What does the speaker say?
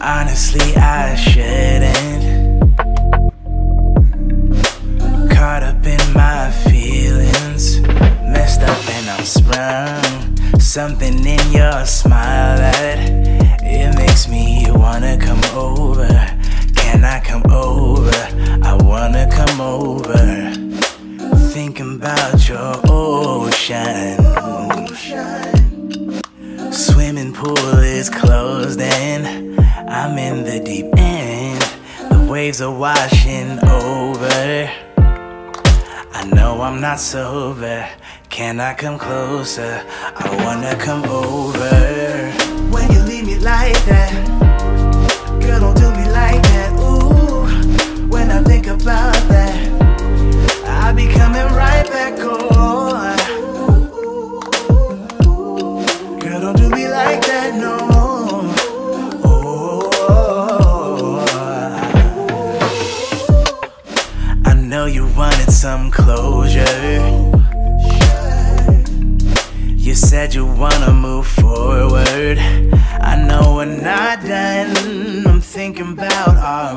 Honestly, I shouldn't. Caught up in my feelings, messed up and I'm sprung. Something in your smile that it makes me wanna come over. Can I come over? I wanna come over. Thinking about your ocean. Swimming pool is closed and I'm in the deep end. The waves are washing over. I know I'm not sober. Can I come closer? I wanna come over. Know you wanted some closure. You said you wanna move forward. I know we're not done. I'm thinking about our